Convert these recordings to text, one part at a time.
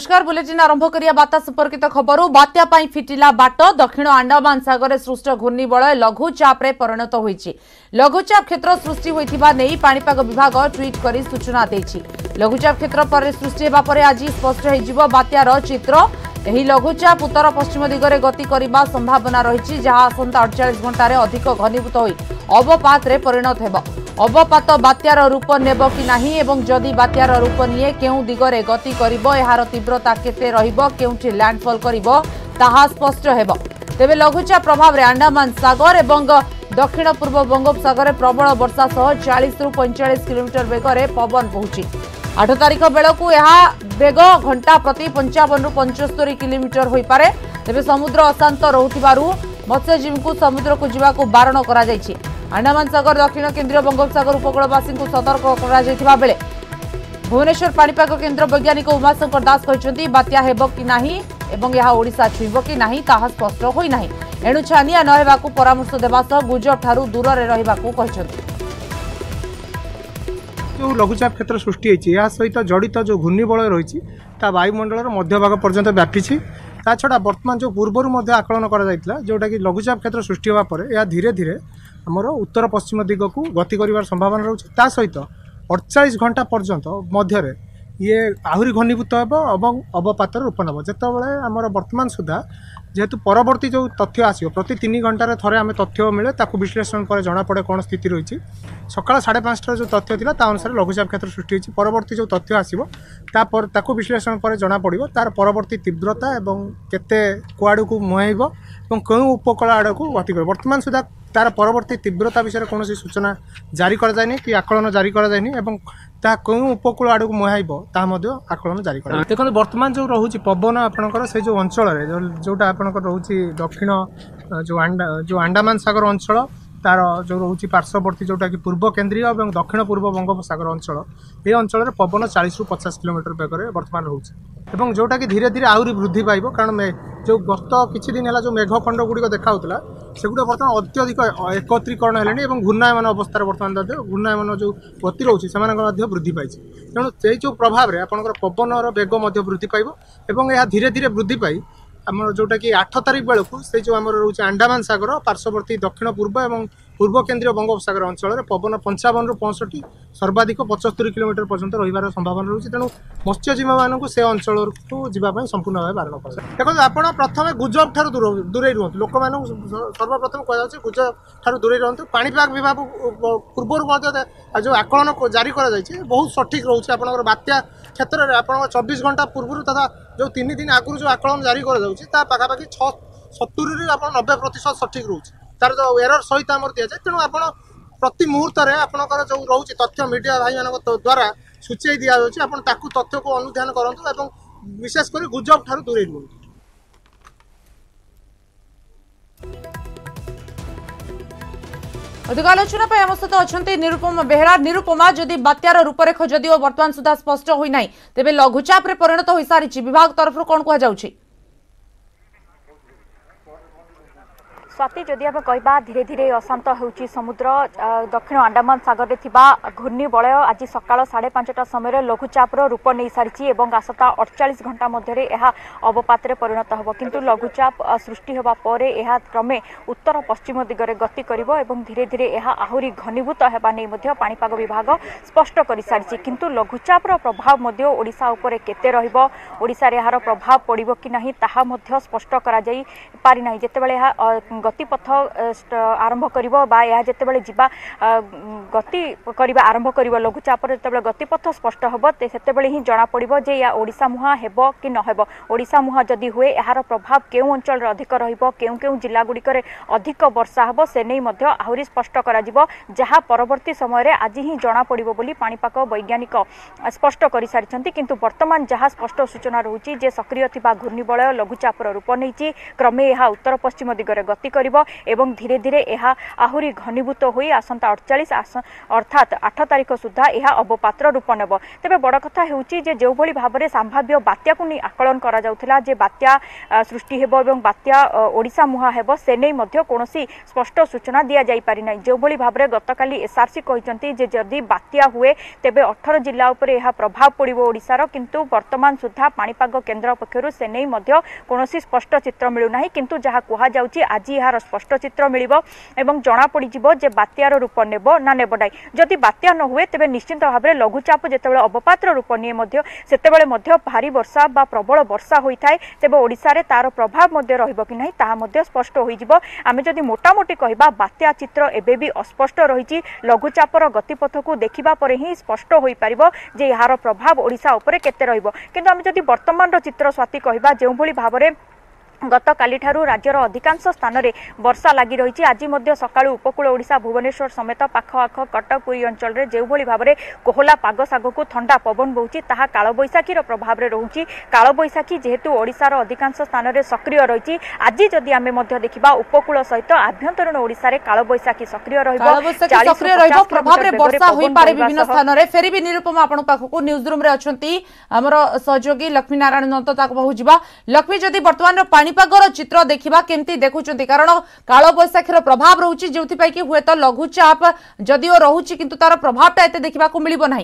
নমস্কার বুলেটিন আরম্ভ করিয়া বার্তা সম্পর্কিত খবর বাত্যা পাই ফিটিলা বাট দক্ষিণ আন্ডামান সাগরে সৃষ্ট ঘূর্ণিবলয় লঘুচাপে পরিণত হয়েছে লঘুচাপ ক্ষেত্র সৃষ্টি হয়ে পাপাগ বিভাগ ট্যুইট করে সূচনা দিয়েছে লঘুচাপ ক্ষেত্র পরে সৃষ্টি হওয়া পরে আজ স্পষ্ট হয়ে বাত্যার চিত্র ଏହି ଲଘୁଚାପ ଉତ୍ତର ପଶ୍ଚିମ ଦିଗରେ ଗତି କରିବା ସମ୍ଭାବନା ରହିଛି ଯାହା ଆସନ୍ତା ଅଡ଼ଚାଳିଶ ଘଣ୍ଟାରେ ଅଧିକ ଘନୀଭୂତ ହୋଇ ଅବପାତରେ ପରିଣତ ହେବ ଅବପାତ ବାତ୍ୟାର ରୂପ ନେବ କି ନାହିଁ ଏବଂ ଯଦି ବାତ୍ୟାର ରୂପ ନିଏ କେଉଁ ଦିଗରେ ଗତି କରିବ ଏହାର ତୀବ୍ରତା କେତେ ରହିବ କେଉଁଠି ଲ୍ୟାଣ୍ଡଫଲ୍ କରିବ ତାହା ସ୍ପଷ୍ଟ ହେବ ତେବେ ଲଘୁଚାପ ପ୍ରଭାବରେ ଆଣ୍ଡାମାନ ସାଗର ଏବଂ ଦକ୍ଷିଣ ପୂର୍ବ ବଙ୍ଗୋପସାଗରରେ ପ୍ରବଳ ବର୍ଷା ସହ ଚାଳିଶରୁ ପଇଁଚାଳିଶ କିଲୋମିଟର ବେଗରେ ପବନ ବହୁଛି ଆଠ ତାରିଖ ବେଳକୁ ଏହା ବେଗ ଘଣ୍ଟା ପ୍ରତି ପଞ୍ଚାବନରୁ ପଞ୍ଚସ୍ତରୀ କିଲୋମିଟର ହୋଇପାରେ ତେବେ ସମୁଦ୍ର ଅଶାନ୍ତ ରହୁଥିବାରୁ ମତ୍ସ୍ୟଜୀବୀଙ୍କୁ ସମୁଦ୍ରକୁ ଯିବାକୁ ବାରଣ କରାଯାଇଛି আন্ডামান সাগর দক্ষিণ কেন্দ্রীয় বঙ্গোপসাগর উপকূলবাসী সতর্ক করা বেড়ে ভুবনেশ্বর পাপাগ কেন্দ্র বৈজ্ঞানিক উমাশঙ্কর দাস বাত্যা হব কি না এবং ওড়শা ছুঁব কি না তাহা স্পষ্ট হয়ে না এণু ছানিয়া নহবা পরামর্শ দেওয়া সহ গুজব ঠার দূরে রহবা যে লঘুচাপ ক্ষেত্র সৃষ্টি হয়েছে এর সহ জড়িত যে ঘূর্ণিবল রয়েছে তা বায়ুমণ্ডলর মধ্যভাগ পর্যন্ত ব্যাপিছে তাছাড়া বর্তমান যে পূর্বর আকলন করা যাই যেটা কি লঘুচাপ ক্ষেত্র সৃষ্টি হওয়া পরে এ ধীরে ধীরে ଆମର ଉତ୍ତର ପଶ୍ଚିମ ଦିଗକୁ ଗତି କରିବାର ସମ୍ଭାବନା ରହୁଛି ତା ସହିତ ଅଡ଼ଚାଳିଶ ଘଣ୍ଟା ପର୍ଯ୍ୟନ୍ତ ମଧ୍ୟରେ ଇଏ ଆହୁରି ଘନୀଭୂତ ହେବ ଏବଂ ଅବପାତର ରୂପ ନେବ ଯେତେବେଳେ ଆମର ବର୍ତ୍ତମାନ ସୁଦ୍ଧା ଯେହେତୁ ପରବର୍ତ୍ତୀ ଯେଉଁ ତଥ୍ୟ ଆସିବ ପ୍ରତି ତିନି ଘଣ୍ଟାରେ ଥରେ ଆମେ ତଥ୍ୟ ମିଳେ ତାକୁ ବିଶ୍ଳେଷଣ ପରେ ଜଣାପଡ଼େ କ'ଣ ସ୍ଥିତି ରହିଛି ସକାଳ ସାଢ଼େ ପାଞ୍ଚଟାର ଯେଉଁ ତଥ୍ୟ ଥିଲା ତା ଅନୁସାରେ ଲଘୁଚାପ କ୍ଷେତ୍ର ସୃଷ୍ଟି ହୋଇଛି ପରବର୍ତ୍ତୀ ଯେଉଁ ତଥ୍ୟ ଆସିବ ତାପରେ ତାକୁ ବିଶ୍ଳେଷଣ ପରେ ଜଣାପଡ଼ିବ ତା'ର ପରବର୍ତ୍ତୀ ତୀବ୍ରତା ଏବଂ କେତେ କୁଆଡ଼କୁ ମୁହାଇବ ଏବଂ କେଉଁ ଉପକୂଳ ଆଡ଼କୁ ଗତି କରିବ ବର୍ତ୍ତମାନ ସୁଦ୍ଧା তার পরবর্তী তীব্রতা বিষয়ে কৌশি সূচনা জারি କରାଯାଇନି କି ଆକଳନ ଜାରି କରାଯାଇନି ଏବଂ ତାହା କେଉଁ ଉପକୂଳ ଆଡ଼କୁ ମୁହାଇବ ତାହା ମଧ୍ୟ ଆକଳନ ଜାରି କରା ଦେଖନ୍ତୁ ବର୍ତ୍ତମାନ ଯେଉଁ ରହୁଛି ପବନ ଆପଣଙ୍କର ସେ ଯେଉଁ ଅଞ୍ଚଳରେ ଯେଉଁଟା ଆପଣଙ୍କର ରହୁଛି ଦକ୍ଷିଣ ଯେଉଁ ଆଣ୍ଡା ଯେଉଁ ଆଣ୍ଡାମାନ ସାଗର ଅଞ୍ଚଳ ତାର ଯେଉଁ ରହୁଛି ପାର୍ଶ୍ୱବର୍ତ୍ତୀ ଯେଉଁଟାକି ପୂର୍ବ କେନ୍ଦ୍ରୀୟ ଏବଂ ଦକ୍ଷିଣ ପୂର୍ବ ବଙ୍ଗୋପସାଗର ଅଞ୍ଚଳ ଏ ଅଞ୍ଚଳରେ ପବନ ଚାଳିଶରୁ ପଚାଶ କିଲୋମିଟର ବେଗରେ ବର୍ତ୍ତମାନ ରହୁଛି ଏବଂ ଯେଉଁଟାକି ଧୀରେ ଧୀରେ ଆହୁରି ବୃଦ୍ଧି ପାଇବ କାରଣ ଯେଉଁ ଗତ କିଛି ଦିନ ହେଲା ଯେଉଁ ମେଘଖଣ୍ଡ ଗୁଡ଼ିକ ଦେଖାହେଉଥିଲା ସେଗୁଡ଼ିକ ବର୍ତ୍ତମାନ ଅତ୍ୟଧିକ ଏକତ୍ରୀକରଣ ହେଲାଣି ଏବଂ ଘୂର୍ଣ୍ଣାୟମାନ ଅବସ୍ଥାରେ ବର୍ତ୍ତମାନ ମଧ୍ୟ ଘୂର୍ଣ୍ଣାୟମାନ ଯେଉଁ ଗତି ରହୁଛି ସେମାନଙ୍କ ମଧ୍ୟ ବୃଦ୍ଧି ପାଇଛି ତେଣୁ ସେଇ ଯେଉଁ ପ୍ରଭାବରେ ଆପଣଙ୍କର ପବନର ବେଗ ମଧ୍ୟ ବୃଦ୍ଧି ପାଇବ ଏବଂ ଏହା ଧୀରେ ଧୀରେ ବୃଦ୍ଧି ପାଇ ଆମର ଯେଉଁଟାକି ଆଠ ତାରିଖ ବେଳକୁ ସେ ଯେଉଁ ଆମର ରହୁଛି ଆଣ୍ଡାମାନ ସାଗର ପାର୍ଶ୍ୱବର୍ତ୍ତୀ ଦକ୍ଷିଣ ପୂର୍ବ ଏବଂ ପୂର୍ବ କେନ୍ଦ୍ରୀୟ ବଙ୍ଗୋପସାଗର ଅଞ୍ଚଳରେ ପବନ ପଞ୍ଚାବନରୁ ପଞ୍ଚଷଠି ସର୍ବାଧିକ ପଞ୍ଚସ୍ତରୀ କିଲୋମିଟର ପର୍ଯ୍ୟନ୍ତ ରହିବାର ସମ୍ଭାବନା ରହୁଛି ତେଣୁ ମତ୍ସ୍ୟଜୀବୀମାନଙ୍କୁ ସେ ଅଞ୍ଚଳକୁ ଯିବା ପାଇଁ ସମ୍ପୂର୍ଣ୍ଣ ଭାବେ ବାରଣ କରାଯାଏ ଦେଖନ୍ତୁ ଆପଣ ପ୍ରଥମେ ଗୁଜବ ଠାରୁ ଦୂରେଇ ରୁହନ୍ତୁ ଲୋକମାନଙ୍କୁ ସର୍ବପ୍ରଥମେ କୁହାଯାଉଛି ଗୁଜବ ଠାରୁ ଦୂରେଇ ରୁହନ୍ତୁ ପାଣିପାଗ ବିଭାଗ ପୂର୍ବରୁ ମଧ୍ୟ ଯେଉଁ ଆକଳନ ଜାରି କରାଯାଇଛି ବହୁତ ସଠିକ୍ ରହୁଛି ଆପଣଙ୍କର ବାତ୍ୟା କ୍ଷେତ୍ରରେ ଆପଣଙ୍କ ଚବିଶ ଘଣ୍ଟା ପୂର୍ବରୁ ତଥା ଯେଉଁ ତିନି ଦିନ ଆଗରୁ ଯେଉଁ ଆକଳନ ଜାରି କରାଯାଉଛି ତା ପାଖାପାଖି ଛଅ ସତୁରିରୁ ଆପଣ ନବେ ପ୍ରତିଶତ ସଠିକ୍ ରହୁଛି ତାର ଯେଉଁ ଏରର ସହିତ ଆମର ଦିଆଯାଏ ତେଣୁ ଆପଣ ପ୍ରତି ମୁହୂର୍ତ୍ତରେ ଆପଣଙ୍କର ଯେଉଁ ରହୁଛି ତଥ୍ୟ ମିଡ଼ିଆ ଭାଇମାନଙ୍କ ଦ୍ୱାରା ସୂଚାଇ ଦିଆଯାଉଛି ଆପଣ ତାକୁ ତଥ୍ୟକୁ ଅନୁଧ୍ୟାନ କରନ୍ତୁ ଏବଂ ବିଶେଷ କରି ଗୁଜବ ଠାରୁ ଦୂରେଇ ରୁହନ୍ତୁ অধিক আলোচনা পাই আমার সহ অনেক নিরুপমা বেহরা নিরুপমা যদি বাত্যার রূপরেখ যদিও বর্তমান সুদ্ধা স্পষ্ট হয়ে না তেমনি লঘুচাপে পরিণত হয়ে সারিছে বিভাগ তরফ কোণ কুহযাচ্ছে ସ୍ୱାତି ଯଦି ଆମେ କହିବା ଧୀରେ ଧୀରେ ଅଶାନ୍ତ ହେଉଛି ସମୁଦ୍ର ଦକ୍ଷିଣ ଆଣ୍ଡାମାନ ସାଗରରେ ଥିବା ଘୂର୍ଣ୍ଣିବଳୟ ଆଜି ସକାଳ ସାଢ଼େ ପାଞ୍ଚଟା ସମୟରେ ଲଘୁଚାପର ରୂପ ନେଇସାରିଛି ଏବଂ ଆସନ୍ତା ଅଡ଼ଚାଳିଶ ଘଣ୍ଟା ମଧ୍ୟରେ ଏହା ଅବପାତରେ ପରିଣତ ହେବ କିନ୍ତୁ ଲଘୁଚାପ ସୃଷ୍ଟି ହେବା ପରେ ଏହା କ୍ରମେ ଉତ୍ତର ପଶ୍ଚିମ ଦିଗରେ ଗତି କରିବ ଏବଂ ଧୀରେ ଧୀରେ ଏହା ଆହୁରି ଘନୀଭୂତ ହେବା ନେଇ ମଧ୍ୟ ପାଣିପାଗ ବିଭାଗ ସ୍ପଷ୍ଟ କରିସାରିଛି କିନ୍ତୁ ଲଘୁଚାପର ପ୍ରଭାବ ମଧ୍ୟ ଓଡ଼ିଶା ଉପରେ କେତେ ରହିବ ଓଡ଼ିଶାରେ ଏହାର ପ୍ରଭାବ ପଡ଼ିବ କି ନାହିଁ ତାହା ମଧ୍ୟ ସ୍ପଷ୍ଟ କରାଯାଇ ପାରିନାହିଁ ଯେତେବେଳେ ଏହା গতিপথ আরম্ভ করব বা ଏହା ଯେତେବେଳେ ଯିବା ଗତି କରିବା ଆରମ୍ଭ କରିବ ଲଘୁଚାପର ଯେତେବେଳେ ଗତିପଥ ସ୍ପଷ୍ଟ ହେବ ସେତେବେଳେ ହିଁ ଜଣାପଡ଼ିବ ଯେ ଏହା ଓଡ଼ିଶା ମୁହାଁ ହେବ କି ନହେବ ଓଡ଼ିଶା ମୁହାଁ ଯଦି ହୁଏ ଏହାର ପ୍ରଭାବ କେଉଁ ଅଞ୍ଚଳରେ ଅଧିକ ରହିବ କେଉଁ କେଉଁ ଜିଲ୍ଲାଗୁଡ଼ିକରେ ଅଧିକ ବର୍ଷା ହେବ ସେ ନେଇ ମଧ୍ୟ ଆହୁରି ସ୍ପଷ୍ଟ କରାଯିବ ଯାହା ପରବର୍ତ୍ତୀ ସମୟରେ ଆଜି ହିଁ ଜଣାପଡ଼ିବ ବୋଲି ପାଣିପାଗ ବୈଜ୍ଞାନିକ ସ୍ପଷ୍ଟ କରିସାରିଛନ୍ତି କିନ୍ତୁ ବର୍ତ୍ତମାନ ଯାହା ସ୍ପଷ୍ଟ ସୂଚନା ରହୁଛି ଯେ ସକ୍ରିୟ ଥିବା ଘୂର୍ଣ୍ଣିବଳୟ ଲଘୁଚାପର ରୂପ ନେଇଛି କ୍ରମେ ଏହା ଉତ୍ତର ପଶ୍ଚିମ ଦିଗରେ ଗତି କରିବ ଏବଂ ଧୀରେ ଧୀରେ ଏହା ଆହୁରି ଘନୀଭୂତ ହୋଇ ଆସନ୍ତା ଅଡ଼ଚାଳିଶ ଅର୍ଥାତ୍ ଆଠ ତାରିଖ ସୁଦ୍ଧା ଏହା ଅବପାତ୍ର ରୂପ ନେବ ତେବେ ବଡ଼ କଥା ହେଉଛି ଯେ ଯେଉଁଭଳି ଭାବରେ ସମ୍ଭାବ୍ୟ ବାତ୍ୟାକୁ ନେଇ ଆକଳନ କରାଯାଉଥିଲା ଯେ ବାତ୍ୟା ସୃଷ୍ଟି ହେବ ଏବଂ ବାତ୍ୟା ଓଡ଼ିଶା ମୁହାଁ ହେବ ସେ ନେଇ ମଧ୍ୟ କୌଣସି ସ୍ପଷ୍ଟ ସୂଚନା ଦିଆଯାଇପାରିନାହିଁ ଯେଉଁଭଳି ଭାବରେ ଗତକାଲି ଏସ୍ଆର୍ସି କହିଛନ୍ତି ଯେ ଯଦି ବାତ୍ୟା ହୁଏ ତେବେ ଅଠର ଜିଲ୍ଲା ଉପରେ ଏହା ପ୍ରଭାବ ପଡ଼ିବ ଓଡ଼ିଶାର କିନ୍ତୁ ବର୍ତ୍ତମାନ ସୁଦ୍ଧା ପାଣିପାଗ କେନ୍ଦ୍ର ପକ୍ଷରୁ ସେ ନେଇ ମଧ୍ୟ କୌଣସି ସ୍ପଷ୍ଟ ଚିତ୍ର ମିଳୁନାହିଁ କିନ୍ତୁ ଯାହା କୁହାଯାଉଛି ଆଜି ଏହାର ସ୍ପଷ୍ଟ ଚିତ୍ର ମିଳିବ ଏବଂ ଜଣାପଡ଼ିଯିବ ଯେ ବାତ୍ୟାର ରୂପ ନେବ ନା ନେବ ନାହିଁ ଯଦି ବାତ୍ୟା ନ ହୁଏ ତେବେ ନିଶ୍ଚିନ୍ତ ଭାବରେ ଲଘୁଚାପ ଯେତେବେଳେ ଅବପାତ୍ର ରୂପ ନିଏ ମଧ୍ୟ ସେତେବେଳେ ମଧ୍ୟ ଭାରି ବର୍ଷା ବା ପ୍ରବଳ ବର୍ଷା ହୋଇଥାଏ ତେବେ ଓଡ଼ିଶାରେ ତାର ପ୍ରଭାବ ମଧ୍ୟ ରହିବ କି ନାହିଁ ତାହା ମଧ୍ୟ ସ୍ପଷ୍ଟ ହୋଇଯିବ ଆମେ ଯଦି ମୋଟାମୋଟି କହିବା ବାତ୍ୟା ଚିତ୍ର ଏବେ ବି ଅସ୍ପଷ୍ଟ ରହିଛି ଲଘୁଚାପର ଗତିପଥକୁ ଦେଖିବା ପରେ ହିଁ ସ୍ପଷ୍ଟ ହୋଇପାରିବ ଯେ ଏହାର ପ୍ରଭାବ ଓଡ଼ିଶା ଉପରେ କେତେ ରହିବ କିନ୍ତୁ ଆମେ ଯଦି ବର୍ତ୍ତମାନର ଚିତ୍ର ସ୍ୱାତି କହିବା ଯେଉଁଭଳି ଭାବରେ ଗତକାଲିଠାରୁ ରାଜ୍ୟର ଅଧିକାଂଶ ସ୍ଥାନରେ ବର୍ଷା ଲାଗି ରହିଛି ଆଜି ମଧ୍ୟ ସକାଳୁ ଉପକୂଳ ଓଡ଼ିଶା ଭୁବନେଶ୍ୱର ସମେତ ପାଖଆଖ କଟକ ପୁରୀ ଅଞ୍ଚଳରେ ଯେଉଁଭଳି ଭାବରେ କୋହଲା ପାଗ ଶାଗକୁ ଥଣ୍ଡା ପବନ ବୋହୁଛି ତାହା କାଳବୈଶାଖୀର ପ୍ରଭାବରେ ରହୁଛି କାଳବୈଶାଖୀ ଯେହେତୁ ଓଡ଼ିଶାର ଅଧିକାଂଶ ସ୍ଥାନରେ ସକ୍ରିୟ ରହିଛି ଆଜି ଯଦି ଆମେ ମଧ୍ୟ ଦେଖିବା ଉପକୂଳ ସହିତ ଆଭ୍ୟନ୍ତରୀଣ ଓଡ଼ିଶାରେ କାଳବୈଶାଖୀ ସକ୍ରିୟ ରହିବ ଆମର ସହଯୋଗୀ ଲକ୍ଷ୍ମୀ ନାରାୟଣ ନନ୍ଦ ତାକୁ ବହୁ ଯିବା ଲକ୍ଷ୍ମୀ ଯଦି ବର୍ତ୍ତମାନର ପାଣି पापर चित्र देखा कमी देखुं कारण काल बैशाखीर प्रभाव रोचे जो कि हूं तो लघुचाप जदिओ रोचु तार प्रभावटा एत देखा मिली ना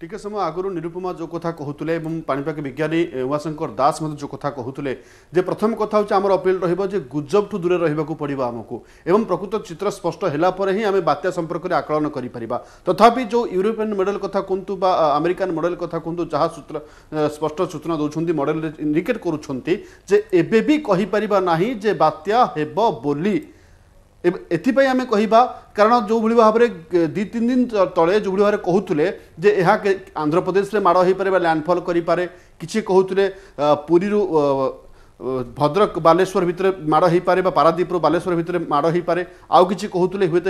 ଟିକେ ସମୟ ଆଗରୁ ନିରୁପମା ଯେଉଁ କଥା କହୁଥିଲେ ଏବଂ ପାଣିପାଗ ବିଜ୍ଞାନୀ ଉମାଶଙ୍କର ଦାସ ମଧ୍ୟ ଯେଉଁ କଥା କହୁଥିଲେ ଯେ ପ୍ରଥମ କଥା ହେଉଛି ଆମର ଅପିଲ୍ ରହିବ ଯେ ଗୁଜବଠୁ ଦୂରରେ ରହିବାକୁ ପଡ଼ିବ ଆମକୁ ଏବଂ ପ୍ରକୃତ ଚିତ୍ର ସ୍ପଷ୍ଟ ହେଲା ପରେ ହିଁ ଆମେ ବାତ୍ୟା ସମ୍ପର୍କରେ ଆକଳନ କରିପାରିବା ତଥାପି ଯେଉଁ ୟୁରୋପିଆନ୍ ମଡ଼େଲ କଥା କୁହନ୍ତୁ ବା ଆମେରିକାନ୍ ମଡ଼େଲ କଥା କୁହନ୍ତୁ ଯାହା ସୂତ୍ର ସ୍ପଷ୍ଟ ସୂଚନା ଦେଉଛନ୍ତି ମଡ଼େଲରେ ଇଣ୍ଡିକେଟ୍ କରୁଛନ୍ତି ଯେ ଏବେ ବି କହିପାରିବା ନାହିଁ ଯେ ବାତ୍ୟା ହେବ ବୋଲି ଏଥିପାଇଁ ଆମେ କହିବା କାରଣ ଯେଉଁଭଳି ଭାବରେ ଦୁଇ ତିନି ଦିନ ତଳେ ଯେଉଁଭଳି ଭାବରେ କହୁଥିଲେ ଯେ ଏହା ଆନ୍ଧ୍ରପ୍ରଦେଶରେ ମାଡ଼ ହୋଇପାରେ ବା ଲ୍ୟାଣ୍ଡଫଲ୍ କରିପାରେ କିଛି କହୁଥିଲେ ପୁରୀରୁ ভদ্রক বালেশ্বর ভিতরে মাড় হয়েপরে বা পারাদ্বীপর বালেশ্বর ভিতরে মাড় হয়েপরে আউ কিছু কুলে হুয়েত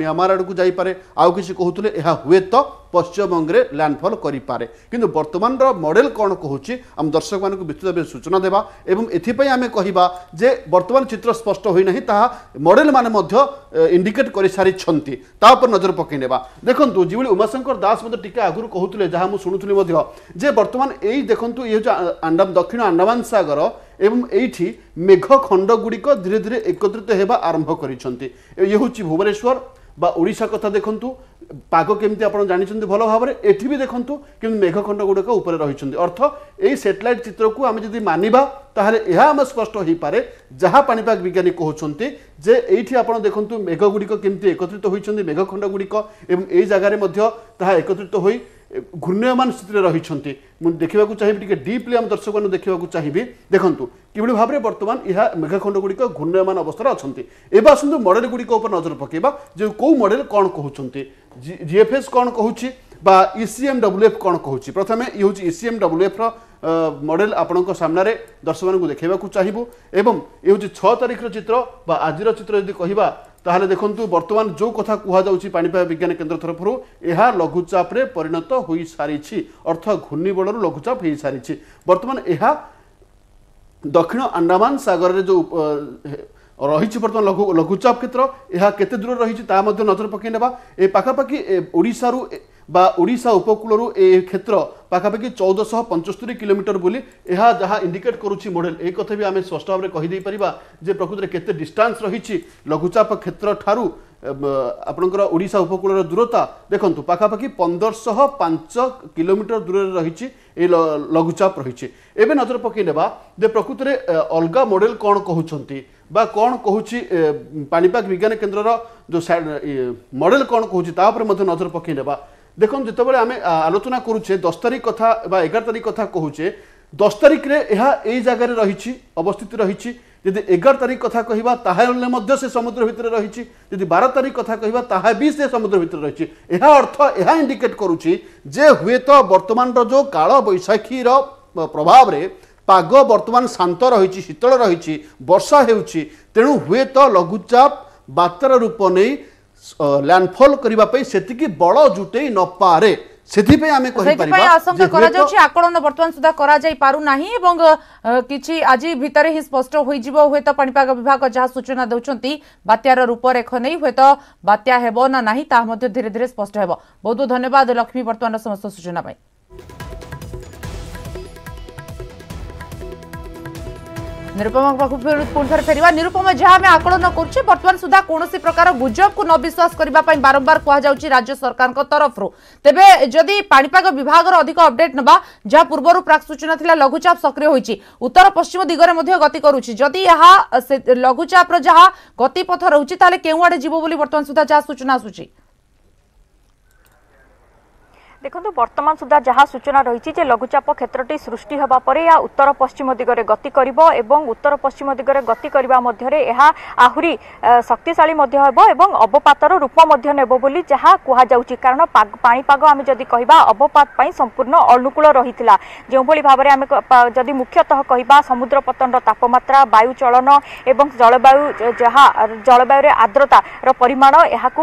মিয়ামার আড়ক যাইপরে আউ কিছু কুলে হুয়েত পশ্চিমবঙ্গে ল্যান্ডফল করে পে কিন্তু বর্তমানর মডেল কোণ কুচি আমি দর্শক মানুষ বিস্তৃত ভাবে সূচনা দেওয়া এবং এথিপাই আমি কহা যে বর্তমান চিত্র স্পষ্ট হয়ে না তাহা মডেল মানে ইন্ডিকেট করে সারি তা উপরে নজর পকাই নেওয়া দেখুন যেভাবে উমাশঙ্কর দাস মধ্যে টিকি আগুন কুলে যা শুণুলি যে বর্তমান এই দেখুন ইয়ে হচ্ছে আন্ডাম দক্ষিণ আন্ডামান সাগর এবং এইটি মেঘ খণ্ডগুড়ি ধীরে ধীরে একত্রিত হওয়া আরম্ভ করেছেন ইয়ে হচ্ছে ভুবনেশ্বর বা ওড়িশা কথা দেখুন পাগ কেমি আপনার জাঁচান ভালো ভাবে এটি বি দেখুন কিন্তু মেঘখণ্ড গুড়ক উপরে রয়েছেন অর্থ এই স্যাটেলাইট চিত্রক আমি যদি মানবা তাহলে এ আমার স্পষ্ট হয়ে হয়েপরে যা পাপাগ বিজ্ঞানী কুমার যে এইটি আপনার দেখুন মেঘগুড়ি কমিটি একত্রিত হয়েছেন মেঘখণ্ড গুড়ি এবং এই জায়গায় তাহা একত্রিত হয়ে ঘূর্ণয়মান স্থিতি রয়েছেন মু দেখা চাহিবি টিকি ডিপলি আমি দর্শক মানুষ দেখা চাহিবি দেখুন কিভাবে ভাবে বর্তমান ইহা মেঘখণ্ড গুড়ি ঘূর্ণয়মান অবস্থায় অনেক এবার আসুন মডেল গুড়ি উপরে নজর পকাইবা যে কেউ মডেল কণ কুমার জিএফএস কণ কুচি বা ইসিএম ডবলুএফ কণ কুচি প্রথমে ইয়ে হচ্ছে ইসিএম র ମଡ଼େଲ ଆପଣଙ୍କ ସାମ୍ନାରେ ଦର୍ଶକମାନଙ୍କୁ ଦେଖାଇବାକୁ ଚାହିଁବୁ ଏବଂ ଏ ହେଉଛି ଛଅ ତାରିଖର ଚିତ୍ର ବା ଆଜିର ଚିତ୍ର ଯଦି କହିବା ତାହେଲେ ଦେଖନ୍ତୁ ବର୍ତ୍ତମାନ ଯେଉଁ କଥା କୁହାଯାଉଛି ପାଣିପାଗ ବିଜ୍ଞାନ କେନ୍ଦ୍ର ତରଫରୁ ଏହା ଲଘୁଚାପରେ ପରିଣତ ହୋଇସାରିଛି ଅର୍ଥ ଘୂର୍ଣ୍ଣିବଳରୁ ଲଘୁଚାପ ହୋଇସାରିଛି ବର୍ତ୍ତମାନ ଏହା ଦକ୍ଷିଣ ଆଣ୍ଡାମାନ ସାଗରରେ ଯେଉଁ ରହିଛି ବର୍ତ୍ତମାନ ଲଘୁ ଲଘୁଚାପ କ୍ଷେତ୍ର ଏହା କେତେ ଦୂର ରହିଛି ତାହା ମଧ୍ୟ ନଜର ପକାଇ ନେବା ଏ ପାଖାପାଖି ଓଡ଼ିଶାରୁ ବା ଓଡ଼ିଶା ଉପକୂଳରୁ ଏ କ୍ଷେତ୍ର ପାଖାପାଖି ଚଉଦଶହ ପଞ୍ଚସ୍ତରୀ କିଲୋମିଟର ବୋଲି ଏହା ଯାହା ଇଣ୍ଡିକେଟ୍ କରୁଛି ମଡ଼େଲ ଏ କଥା ବି ଆମେ ସ୍ପଷ୍ଟ ଭାବରେ କହିଦେଇପାରିବା ଯେ ପ୍ରକୃତରେ କେତେ ଡିଷ୍ଟାନ୍ସ ରହିଛି ଲଘୁଚାପ କ୍ଷେତ୍ର ଠାରୁ ଆପଣଙ୍କର ଓଡ଼ିଶା ଉପକୂଳର ଦୂରତା ଦେଖନ୍ତୁ ପାଖାପାଖି ପନ୍ଦରଶହ ପାଞ୍ଚ କିଲୋମିଟର ଦୂରରେ ରହିଛି ଏଇ ଲଘୁଚାପ ରହିଛି ଏବେ ନଜର ପକାଇ ନେବା ଯେ ପ୍ରକୃତରେ ଅଲଗା ମଡ଼େଲ କ'ଣ କହୁଛନ୍ତି ବା କ'ଣ କହୁଛି ପାଣିପାଗ ବିଜ୍ଞାନ କେନ୍ଦ୍ରର ଯେଉଁ ମଡ଼େଲ କ'ଣ କହୁଛି ତା ଉପରେ ମଧ୍ୟ ନଜର ପକାଇ ନେବା ଦେଖନ୍ତୁ ଯେତେବେଳେ ଆମେ ଆଲୋଚନା କରୁଛେ ଦଶ ତାରିଖ କଥା ବା ଏଗାର ତାରିଖ କଥା କହୁଛେ ଦଶ ତାରିଖରେ ଏହା ଏଇ ଜାଗାରେ ରହିଛି ଅବସ୍ଥିତି ରହିଛି ଯଦି ଏଗାର ତାରିଖ କଥା କହିବା ତାହେଲେ ମଧ୍ୟ ସେ ସମୁଦ୍ର ଭିତରେ ରହିଛି ଯଦି ବାର ତାରିଖ କଥା କହିବା ତାହା ବି ସେ ସମୁଦ୍ର ଭିତରେ ରହିଛି ଏହା ଅର୍ଥ ଏହା ଇଣ୍ଡିକେଟ୍ କରୁଛି ଯେ ହୁଏତ ବର୍ତ୍ତମାନର ଯେଉଁ କାଳ ବୈଶାଖୀର ପ୍ରଭାବରେ ପାଗ ବର୍ତ୍ତମାନ ଶାନ୍ତ ରହିଛି ଶୀତଳ ରହିଛି ବର୍ଷା ହେଉଛି ତେଣୁ ହୁଏତ ଲଘୁଚାପ ବାତ୍ୟାର ରୂପ ନେଇ ଲ୍ୟାଣ୍ଡଫଲ୍ କରିବା ପାଇଁ ସେତିକି ବଳ ଜୁଟେଇ ନପାରେ ସେଥିପାଇଁ ଆମେ ସେଥିପାଇଁ ଆଶଙ୍କା କରାଯାଉଛି ଆକଳନ ବର୍ତ୍ତମାନ ସୁଦ୍ଧା କରାଯାଇ ପାରୁନାହିଁ ଏବଂ କିଛି ଆଜି ଭିତରେ ହିଁ ସ୍ପଷ୍ଟ ହୋଇଯିବ ହୁଏତ ପାଣିପାଗ ବିଭାଗ ଯାହା ସୂଚନା ଦେଉଛନ୍ତି ବାତ୍ୟାର ରୂପରେଖ ନେଇ ହୁଏତ ବାତ୍ୟା ହେବ ନା ନାହିଁ ତାହା ମଧ୍ୟ ଧୀରେ ଧୀରେ ସ୍ପଷ୍ଟ ହେବ ବହୁତ ବହୁତ ଧନ୍ୟବାଦ ଲକ୍ଷ୍ମୀ ବର୍ତ୍ତମାନର ସମସ୍ତ ସୂଚନା ପାଇଁ ନିରୁପମାଙ୍କ ପାଖକୁ ପୁଣିଥରେ ଫେରିବା ନିରୁପମା ଯାହା ଆମେ ଆକଳନ କରୁଛେ ବର୍ତ୍ତମାନ ସୁଦ୍ଧା କୌଣସି ପ୍ରକାର ଗୁଜବକୁ ନ ବିଶ୍ୱାସ କରିବା ପାଇଁ ବାରମ୍ବାର କୁହାଯାଉଛି ରାଜ୍ୟ ସରକାରଙ୍କ ତରଫରୁ ତେବେ ଯଦି ପାଣିପାଗ ବିଭାଗର ଅଧିକ ଅପଡେଟ୍ ନେବା ଯାହା ପୂର୍ବରୁ ପ୍ରାକ୍ ସୂଚନା ଥିଲା ଲଘୁଚାପ ସକ୍ରିୟ ହୋଇଛି ଉତ୍ତର ପଶ୍ଚିମ ଦିଗରେ ମଧ୍ୟ ଗତି କରୁଛି ଯଦି ଏହା ଲଘୁଚାପର ଯାହା ଗତିପଥ ରହୁଛି ତାହେଲେ କେଉଁ ଆଡ଼େ ଯିବ ବୋଲି ବର୍ତ୍ତମାନ ସୁଦ୍ଧା ଯାହା ସୂଚନା ଆସୁଛି ଦେଖନ୍ତୁ ବର୍ତ୍ତମାନ ସୁଦ୍ଧା ଯାହା ସୂଚନା ରହିଛି ଯେ ଲଘୁଚାପ କ୍ଷେତ୍ରଟି ସୃଷ୍ଟି ହେବା ପରେ ଏହା ଉତ୍ତର ପଶ୍ଚିମ ଦିଗରେ ଗତି କରିବ ଏବଂ ଉତ୍ତର ପଶ୍ଚିମ ଦିଗରେ ଗତି କରିବା ମଧ୍ୟରେ ଏହା ଆହୁରି ଶକ୍ତିଶାଳୀ ମଧ୍ୟ ହେବ ଏବଂ ଅବପାତର ରୂପ ମଧ୍ୟ ନେବ ବୋଲି ଯାହା କୁହାଯାଉଛି କାରଣ ପାଣିପାଗ ଆମେ ଯଦି କହିବା ଅବପାତ ପାଇଁ ସମ୍ପୂର୍ଣ୍ଣ ଅନୁକୂଳ ରହିଥିଲା ଯେଉଁଭଳି ଭାବରେ ଆମେ ଯଦି ମୁଖ୍ୟତଃ କହିବା ସମୁଦ୍ର ପତନର ତାପମାତ୍ରା ବାୟୁଚଳନ ଏବଂ ଜଳବାୟୁ ଯାହା ଜଳବାୟୁରେ ଆର୍ଦ୍ରତାର ପରିମାଣ ଏହାକୁ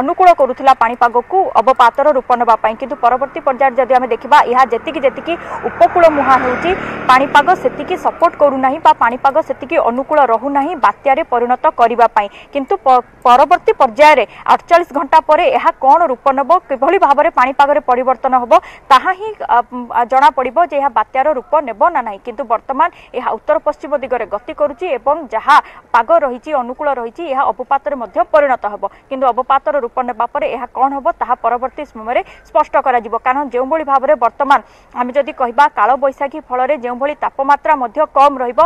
ଅନୁକୂଳ କରୁଥିଲା ପାଣିପାଗକୁ ଅବପାତର ଉତ୍ପନ୍ନ ହେବା ପାଇଁ କିନ୍ତୁ ପରବର୍ତ୍ତୀ ପର୍ଯ୍ୟାୟରେ ଯଦି ଆମେ ଦେଖିବା ଏହା ଯେତିକି ଯେତିକି ଉପକୂଳ ମୁହାଁ ହେଉଛି ପାଣିପାଗ ସେତିକି ସପୋର୍ଟ କରୁନାହିଁ ବା ପାଣିପାଗ ସେତିକି ଅନୁକୂଳ ରହୁନାହିଁ ବାତ୍ୟାରେ ପରିଣତ କରିବା ପାଇଁ କିନ୍ତୁ ପରବର୍ତ୍ତୀ ପର୍ଯ୍ୟାୟରେ ଅଠଚାଳିଶ ଘଣ୍ଟା ପରେ ଏହା କ'ଣ ରୂପ ନେବ କିଭଳି ଭାବରେ ପାଣିପାଗରେ ପରିବର୍ତ୍ତନ ହେବ ତାହା ହିଁ ଜଣାପଡ଼ିବ ଯେ ଏହା ବାତ୍ୟାର ରୂପ ନେବ ନା ନାହିଁ କିନ୍ତୁ ବର୍ତ୍ତମାନ ଏହା ଉତ୍ତର ପଶ୍ଚିମ ଦିଗରେ ଗତି କରୁଛି ଏବଂ ଯାହା ପାଗ ରହିଛି ଅନୁକୂଳ ରହିଛି ଏହା ଅବପାତରେ ମଧ୍ୟ ପରିଣତ ହେବ କିନ୍ତୁ ଅବପାତର ରୂପ ନେବା ପରେ ଏହା କ'ଣ ହେବ ତାହା ପରବର୍ତ୍ତୀ মাধ্যমে স্পষ্ট করা কারণ যেভাবে ভাবে বর্তমান আমি যদি কহা কালবৈশাখী ফলরে যেভাবে তাপমাত্রা কম রহব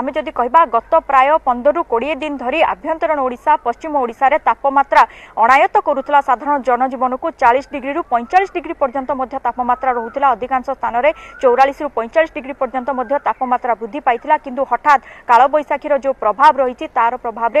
আমি যদি কহা গত প্রায় পনেরু কোড়ি দিন ধর আভ্যন্তরীণ ওড়শা পশ্চিম ওড়শার তাপমাত্রা অনায়ত করুলা সাধারণ জনজীবনক চাশ ডিগ্রি পঁয়চাশ ডিগ্রি পর্যন্ত তাপমাত্রা রুলা অধিকাংশ স্থানের চৌরাশ রু পঁয়চাশ ডিগ্রি পর্যন্ত তাপমাত্রা বৃদ্ধি পাই কিন্তু হঠাৎ কালবৈশাখীর যে প্রভাব রয়েছে তার প্রভাবে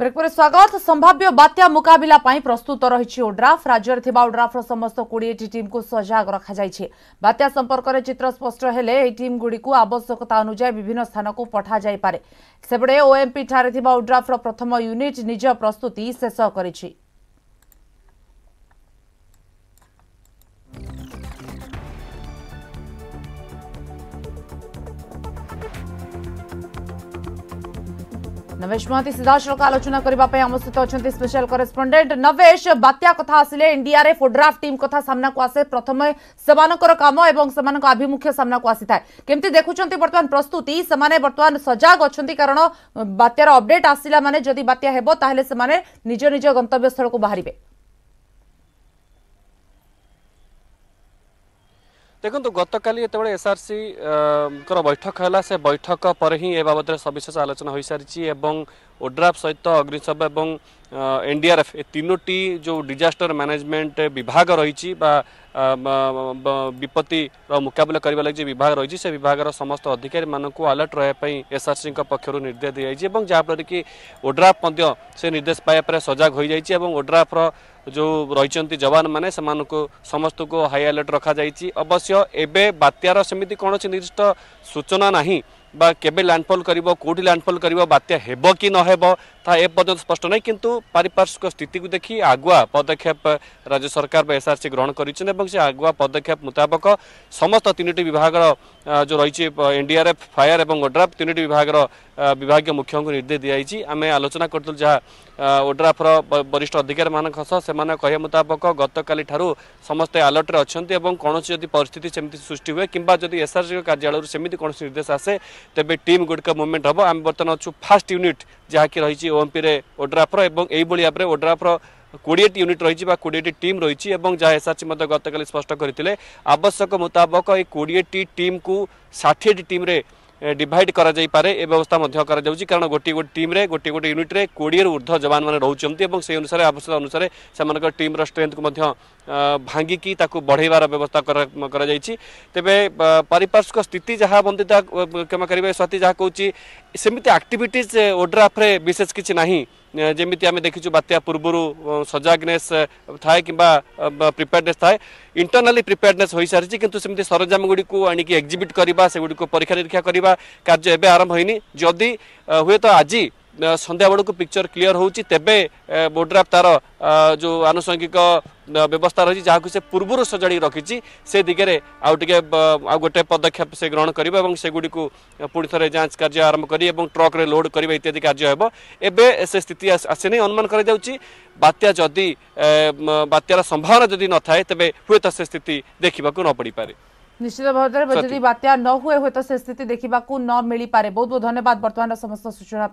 ବ୍ରେକ୍ପରେ ସ୍ୱାଗତ ସମ୍ଭାବ୍ୟ ବାତ୍ୟା ମୁକାବିଲା ପାଇଁ ପ୍ରସ୍ତୁତ ରହିଛି ଓଡ୍ରାଫ୍ ରାଜ୍ୟରେ ଥିବା ଓଡ୍ରାଫ୍ର ସମସ୍ତ କୋଡ଼ିଏଟି ଟିମ୍କୁ ସଜାଗ ରଖାଯାଇଛି ବାତ୍ୟା ସମ୍ପର୍କରେ ଚିତ୍ର ସ୍ପଷ୍ଟ ହେଲେ ଏହି ଟିମ୍ଗୁଡ଼ିକୁ ଆବଶ୍ୟକତା ଅନୁଯାୟୀ ବିଭିନ୍ନ ସ୍ଥାନକୁ ପଠାଯାଇପାରେ ସେପଟେ ଓଏମ୍ପିଠାରେ ଥିବା ଓଡ୍ରାଫ୍ର ପ୍ରଥମ ୟୁନିଟ୍ ନିଜ ପ୍ରସ୍ତୁତି ଶେଷ କରିଛି नवेश महांती सीधासलख आलोचना करने आम सहित अच्छा स्पेशल करेस्पंडेट नवेश बात्या कथ आसे इंडिया फोड्राफ टीम कथा सामना को आसे प्रथम सेम एवं आभिमुख्य सामना को आसी था कमी देखुंत बर्तमान प्रस्तुति से बर्तमान सजग अच्छा कारण बात्यार अपडेट आसला मैंने जदि बात्या निज निज गंतव्य को बाहर দেখুন গতকালি যেতবে এসআরসি বৈঠক হল সে বৈঠক পরে হি এ বাবদে সবিশেষ আলোচনা হয়ে সারিছে এবং ওড্রাফ সহিত অগ্নিশম এবং এনডিআরএফ এ তিনোটি যে ডিজাস্টর ম্যানেজমেন্ট বিভাগ রয়েছে বা বিপত্তির মোকাবিলা করা লাগে যে বিভাগ রয়েছে সে বিভাগের সমস্ত অধিকারী মানুষ আলর্ট রহবা এসআরসি পক্ষ নির্দেশ দিয়ে যাই এবং যাফলে কি ওড্রাফ সে নির্দেশ পাইয়া পরে সজাগ হয়ে যাই এবং ওড্রাফর जो रही जवान मैंने से समस्त को हाई आलर्ट रखा जाइए अवश्य एवं बात्यार सेमती कौन निर्दिष्ट सूचना नहीं বা কেবে ল্যান্ডফল কৰিব কোটি ল্যান্ডফল কৰিব বাত্যা হেব কি নহব ତାହା ଏପର୍ଯ୍ୟନ୍ତ ସ୍ପଷ୍ଟ ନାହିଁ କିନ୍ତୁ ପାରିପାର୍ଶ୍ୱିକ ସ୍ଥିତିକୁ ଦେଖି ଆଗୁଆ ପଦକ୍ଷେପ ରାଜ୍ୟ ସରକାର ବା ଏସ୍ଆର୍ସି ଗ୍ରହଣ କରିଛନ୍ତି ଏବଂ ସେ ଆଗୁଆ ପଦକ୍ଷେପ ମୁତାବକ ସମସ୍ତ ତିନୋଟି ବିଭାଗର ଯେଉଁ ରହିଛି ଏନ୍ଡିଆର୍ଏଫ୍ ଫାୟାର ଏବଂ ଓଡ୍ରାଫ୍ ତିନୋଟି ବିଭାଗର ବିଭାଗୀୟ ମୁଖ୍ୟଙ୍କୁ ନିର୍ଦ୍ଦେଶ ଦିଆଯାଇଛି ଆମେ ଆଲୋଚନା କରିଥିଲୁ ଯାହା ଓଡ୍ରାଫ୍ର ବରିଷ୍ଠ ଅଧିକାରୀମାନଙ୍କ ସହ ସେମାନେ କହିବା ମୁତାବକ ଗତକାଲିଠାରୁ ସମସ୍ତେ ଆଲର୍ଟରେ ଅଛନ୍ତି ଏବଂ କୌଣସି ଯଦି ପରିସ୍ଥିତି ସେମିତି ସୃଷ୍ଟି ହୁଏ କିମ୍ବା ଯଦି ଏସ୍ଆର୍ସିଙ୍କ କାର୍ଯ୍ୟାଳୟରୁ ସେମିତି କୌଣସି ନିର୍ଦ୍ଦେଶ ଆସେ ତେବେ ଟିମ୍ ଗୁଡ଼ିକ ମୁଭମେଣ୍ଟ ହେବ ଆମେ ବର୍ତ୍ତମାନ ଅଛୁ ଫାର୍ଷ୍ଟ ୟୁନିଟ୍ ଯାହାକି ରହିଛି ଓଏମ୍ପିରେ ଓଡ୍ରାଫ୍ର ଏବଂ ଏହିଭଳି ଭାବରେ ଓଡ୍ରାଫ୍ର କୋଡ଼ିଏଟି ୟୁନିଟ୍ ରହିଛି ବା କୋଡ଼ିଏଟି ଟିମ୍ ରହିଛି ଏବଂ ଯାହା ଏସ୍ଆର୍ସି ମଧ୍ୟ ଗତକାଲି ସ୍ପଷ୍ଟ କରିଥିଲେ ଆବଶ୍ୟକ ମୁତାବକ ଏହି କୋଡ଼ିଏଟି ଟିମ୍କୁ ଷାଠିଏଟି ଟିମ୍ରେ ডিভাইড କରାଯାଇପାରେ ଏ ବ୍ୟବସ୍ଥା ମଧ୍ୟ କରାଯାଉଛି କାରଣ ଗୋଟିଏ ଗୋଟିଏ ଟିମ୍ରେ ଗୋଟିଏ ଗୋଟିଏ ୟୁନିଟ୍ରେ କୋଡ଼ିଏରୁ ଉର୍ଦ୍ଧ୍ୱ ଯବାନମାନେ ରହୁଛନ୍ତି ଏବଂ ସେହି ଅନୁସାରେ ଆବଶ୍ୟକତା ଅନୁସାରେ ସେମାନଙ୍କ ଟିମ୍ର ଷ୍ଟ୍ରେନ୍ଥକୁ ମଧ୍ୟ ଭାଙ୍ଗିକି ତାକୁ ବଢ଼େଇବାର ବ୍ୟବସ୍ଥା କରାଯାଇଛି ତେବେ ପାରିପାର୍ଶ୍ୱିକ ସ୍ଥିତି ଯାହା ବନ୍ଦିତା କ୍ଷମା କରିବେ ସ୍ୱାତି ଯାହା କହୁଛି ସେମିତି ଆକ୍ଟିଭିଟିଜ୍ ଓଡ୍ରାଫ୍ରେ ବିଶେଷ କିଛି ନାହିଁ जमी आम देखी बात्या पूर्व सजागने थाए कि प्रिपेयरनेस थाए इंटरनाली प्रिपेयरनेस हो सारी कि सरंजाम गुड़ी आणिक एक्जिबिट करवा से परीक्षा निरीक्षा करवा कार्य एवं आरंभ होनी जदि हूँ तो आज ସନ୍ଧ୍ୟାବେଳକୁ ପିକ୍ଚର କ୍ଲିୟର ହେଉଛି ତେବେ ବୋଡ୍ରାପ୍ ତାର ଯେଉଁ ଆନୁଷଙ୍ଗିକ ବ୍ୟବସ୍ଥା ରହିଛି ଯାହାକୁ ସେ ପୂର୍ବରୁ ସଜାଡ଼ି ରଖିଛି ସେ ଦିଗରେ ଆଉ ଟିକେ ଆଉ ଗୋଟେ ପଦକ୍ଷେପ ସେ ଗ୍ରହଣ କରିବ ଏବଂ ସେଗୁଡ଼ିକୁ ପୁଣି ଥରେ ଯାଞ୍ଚ କାର୍ଯ୍ୟ ଆରମ୍ଭ କରି ଏବଂ ଟ୍ରକ୍ରେ ଲୋଡ୍ କରିବା ଇତ୍ୟାଦି କାର୍ଯ୍ୟ ହେବ ଏବେ ସେ ସ୍ଥିତି ଆସିନି ଅନୁମାନ କରାଯାଉଛି ବାତ୍ୟା ଯଦି ବାତ୍ୟାର ସମ୍ଭାବନା ଯଦି ନଥାଏ ତେବେ ହୁଏତ ସେ ସ୍ଥିତି ଦେଖିବାକୁ ନ ପଡ଼ିପାରେ নিশ্চিত ভাবে যদি বাত্যা ন হুয়ে হুয়েত সে স্থিতি দেখা ন মিপারে বহু বহু ধন্যবাদ বর্তমান সমস্ত সূচনা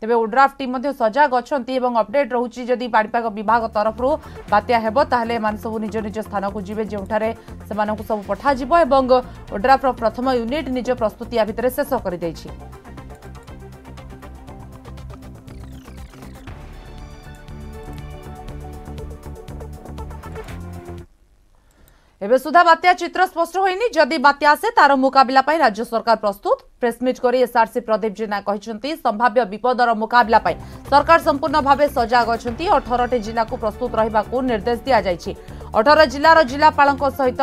তবে ওড্রাফ টিম সজাগ অনেক এবং অপডেট রয়েছে যদি পাপাগ বিভাগ তরফর বাত্যা হব তাহলে এমন সব নিজ নিজ স্থানক যাবে যেঠার সে সব পঠাযিব এবং ওড্রাফর প্রথম ইউনিট নিজ প্রস্তুতি ভিতরে শেষ করে দিয়েছে এবে সুদ্ধা বাত্যা চিত্র স্পষ্ট হয়নি যদি বাত্যা আসে তার মোকাবিলা পাই রাজ্য সরকার প্রস্তুত প্রেসমিট করে এসআরসি প্রদীপ জেনা কিন্তু সম্ভাব্য বিপদর মোকাবিলা পাই সরকার সম্পূর্ণ ভাবে সজাগ অনেক অঠরটি জেলা প্রস্তুত রহবা নির্দেশ দিয়া যাই ଅଠର ଜିଲ୍ଲାର ଜିଲ୍ଲାପାଳଙ୍କ ସହିତ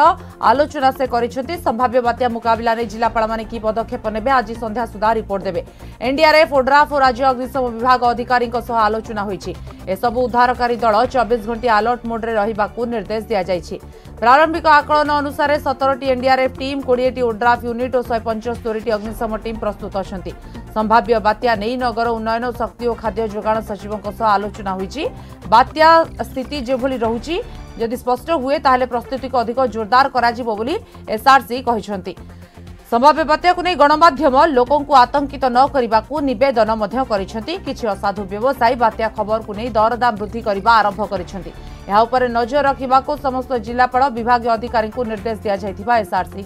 ଆଲୋଚନା ସେ କରିଛନ୍ତି ସମ୍ଭାବ୍ୟ ବାତ୍ୟା ମୁକାବିଲାରେ ଜିଲ୍ଲାପାଳମାନେ କି ପଦକ୍ଷେପ ନେବେ ଆଜି ସନ୍ଧ୍ୟା ସୁଦ୍ଧା ରିପୋର୍ଟ ଦେବେ ଏନ୍ଡିଆର୍ଏଫ୍ ଓଡ୍ରାଫ୍ ଓ ରାଜ୍ୟ ଅଗ୍ନିଶମ ବିଭାଗ ଅଧିକାରୀଙ୍କ ସହ ଆଲୋଚନା ହୋଇଛି ଏସବୁ ଉଦ୍ଧାରକାରୀ ଦଳ ଚବିଶ ଘଣ୍ଟି ଆଲର୍ଟ ମୋଡ୍ରେ ରହିବାକୁ ନିର୍ଦ୍ଦେଶ ଦିଆଯାଇଛି ପ୍ରାରମ୍ଭିକ ଆକଳନ ଅନୁସାରେ ସତରଟି ଏନ୍ଡିଆର୍ଏଫ୍ ଟିମ୍ କୋଡ଼ିଏଟି ଓଡ୍ରାଫ୍ ୟୁନିଟ୍ ଓ ଶହେ ପଞ୍ଚସ୍ତରୀଟି ଅଗ୍ନିଶମ ଟିମ୍ ପ୍ରସ୍ତୁତ ଅଛନ୍ତି ସମ୍ଭାବ୍ୟ ବାତ୍ୟା ନେଇ ନଗର ଉନ୍ନୟନ ଶକ୍ତି ଓ ଖାଦ୍ୟ ଯୋଗାଣ ସଚିବଙ୍କ ସହ ଆଲୋଚନା ହୋଇଛି ବାତ୍ୟା ସ୍ଥିତି ଯେଭଳି ରହୁଛି जदि स्पष्ट हुए तो प्रस्तुति को अधिक जोरदार करसआरसी संभाव्य बात्या को नहीं गणमाम लोक आतंकित तो नक नवेदन कर व्यवसायी बात्या खबर को नहीं दरदाम वृद्धि करने आरंभ कर नजर रखा समस्त जिलापा विभाग अधिकारी निर्देश दिया दिजाई एसआरसी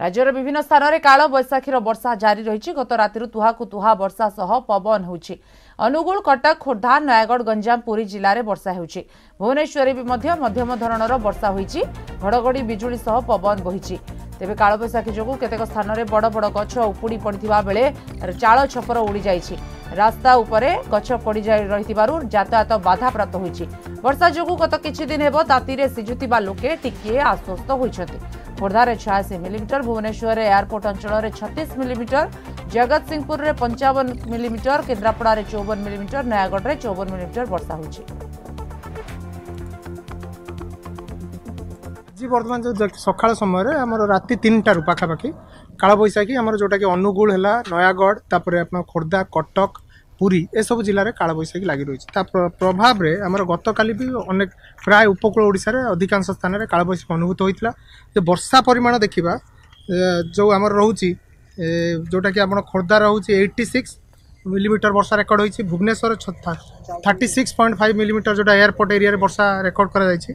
ରାଜ୍ୟର ବିଭିନ୍ନ ସ୍ଥାନରେ କାଳ ବୈଶାଖୀର ବର୍ଷା ଜାରି ରହିଛି ଗତ ରାତିରୁ ତୁହାକୁ ତୁହା ବର୍ଷା ସହ ପବନ ହେଉଛି ଅନୁଗୁଳ କଟକ ଖୋର୍ଦ୍ଧା ନୟାଗଡ଼ ଗଞ୍ଜାମ ପୁରୀ ଜିଲ୍ଲାରେ ବର୍ଷା ହେଉଛି ଭୁବନେଶ୍ୱରରେ ବି ମଧ୍ୟ ମଧ୍ୟମ ଧରଣର ବର୍ଷା ହୋଇଛି ଘଡ଼ଘଡ଼ି ବିଜୁଳି ସହ ପବନ ବହିଛି ତେବେ କାଳବୈଶାଖୀ ଯୋଗୁଁ କେତେକ ସ୍ଥାନରେ ବଡ଼ ବଡ଼ ଗଛ ଉପୁଡ଼ି ପଡ଼ିଥିବା ବେଳେ ଚାଳ ଛପର ଉଡ଼ିଯାଇଛି রাস্তা উপরে গছ পড়ি রহিবার যাতায়াত বাধাপ্রাপ্ত হয়েছে বর্ষা যোগ গত কিছুদিন হব তাঁতিরে সিঝুবা লোকে টিকিয়ে আশ্বস্ত হয়েছেন খোর্ধার ছয়াশি মিলিমিটর ভুবনেশ্বরের এয়ারপোর্ট অঞ্চলের ছতিশ মিলিমিটর জগৎসিংহপুরের পঞ্চাবন মিলিমিটর কেন্দ্রাপড়ার চৌবন মিলিমিটর নয়াগড়ে চৌবন মিলিমিটর বর্ষা হয়েছে ଆଜି ବର୍ତ୍ତମାନ ଯେଉଁ ସକାଳ ସମୟରେ ଆମର ରାତି ତିନିଟାରୁ ପାଖାପାଖି କାଳବୈଶାଖୀ ଆମର ଯେଉଁଟାକି ଅନୁଗୁଳ ହେଲା ନୟାଗଡ଼ ତାପରେ ଆପଣ ଖୋର୍ଦ୍ଧା କଟକ ପୁରୀ ଏସବୁ ଜିଲ୍ଲାରେ କାଳବୈଶାଖୀ ଲାଗି ରହିଛି ତା ପ୍ରଭାବରେ ଆମର ଗତକାଲି ବି ଅନେକ ପ୍ରାୟ ଉପକୂଳ ଓଡ଼ିଶାରେ ଅଧିକାଂଶ ସ୍ଥାନରେ କାଳବୈଶାଖୀ ଅନୁଭୂତ ହୋଇଥିଲା ଯେ ବର୍ଷା ପରିମାଣ ଦେଖିବା ଯେଉଁ ଆମର ରହୁଛି ଯେଉଁଟାକି ଆପଣ ଖୋର୍ଦ୍ଧା ରହୁଛି ଏଇଟି ସିକ୍ସ ମିଲିମିଟର ବର୍ଷା ରେକର୍ଡ଼ ହୋଇଛି Bhubaneswar thirty six point five millimetre ଯେଉଁଟା ଏୟାରପୋର୍ଟ ଏରିଆରେ ବର୍ଷା ରେକର୍ଡ଼ କରାଯାଇଛି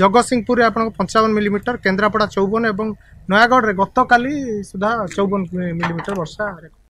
ଜଗତସିଂହପୁରରେ ଆପଣଙ୍କ ପଞ୍ଚାବନ ମିଲିମିଟର କେନ୍ଦ୍ରାପଡ଼ା ଚଉବନ ଏବଂ ନୟାଗଡ଼ରେ ଗତକାଲି ସୁଦ୍ଧା ଚଉବନ ମିଲିମିଟର ବର୍ଷା ରେକର୍ଡ଼